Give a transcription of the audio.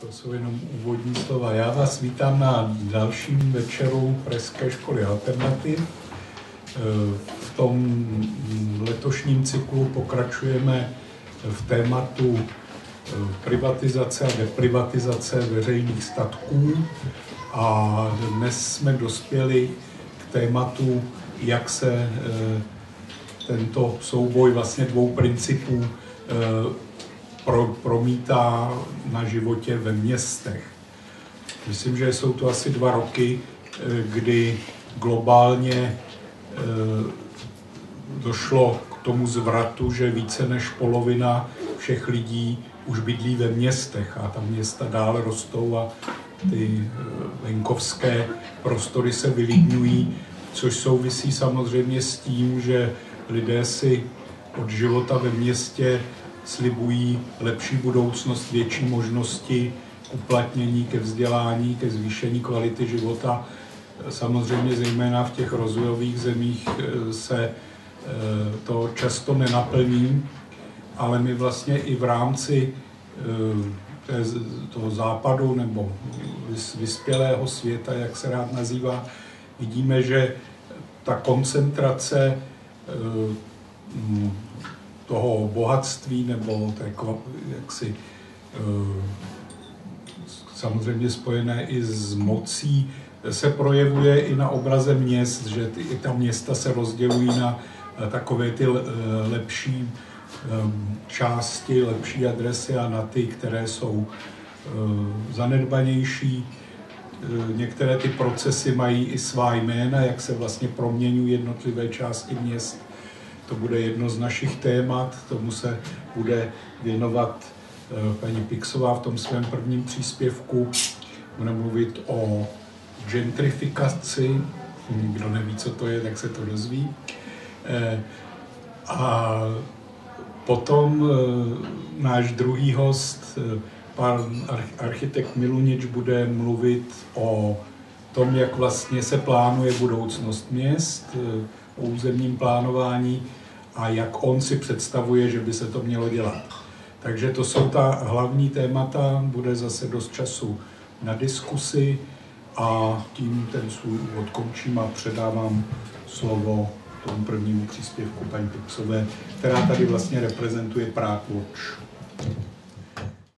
To jsou jenom úvodní slova. Já vás vítám na dalším večeru Pražské školy Alternativ. V tom letošním cyklu pokračujeme v tématu privatizace a deprivatizace veřejných statků a dnes jsme dospěli k tématu, jak se eh, tento souboj vlastně dvou principů eh, pro, promítá na životě ve městech. Myslím, že jsou to asi dva roky, eh, kdy globálně eh, došlo k tomu zvratu, že více než polovina všech lidí už bydlí ve městech a ta města dále rostou a ty eh, venkovské prostory se vylidňují, což souvisí samozřejmě s tím, že lidé si od života ve městě slibují lepší budoucnost, větší možnosti uplatnění ke vzdělání, ke zvýšení kvality života. Samozřejmě zejména v těch rozvojových zemích eh, se eh, to často nenaplní, ale my vlastně i v rámci eh, toho západu nebo vyspělého světa, jak se rád nazývá, vidíme, že ta koncentrace toho bohatství nebo té jaksi eh, samozřejmě spojené i s mocí, se projevuje i na obraze měst, že ty, i ta města se rozdělují na eh, takové ty eh, lepší části, lepší adresy a na ty, které jsou zanedbanější. Některé ty procesy mají i svá jména, jak se vlastně proměňují jednotlivé části měst to bude jedno z našich témat, tomu se bude věnovat eh, paní Pixová v tom svém prvním příspěvku. Bude mluvit o gentrifikaci. Kdo neví, co to je, tak se to dozví. Eh, a potom eh, náš druhý host, pan architekt Milunič, bude mluvit o tom, jak vlastně se plánuje budoucnost měst, o územním plánování a jak on si představuje, že by se to mělo dělat. Takže to jsou ta hlavní témata, bude zase dost času na diskusi a tím ten svůj úvod končím a předávám slovo tomu prvnímu příspěvku paní Pixové, která tady vlastně reprezentuje Prague Watch.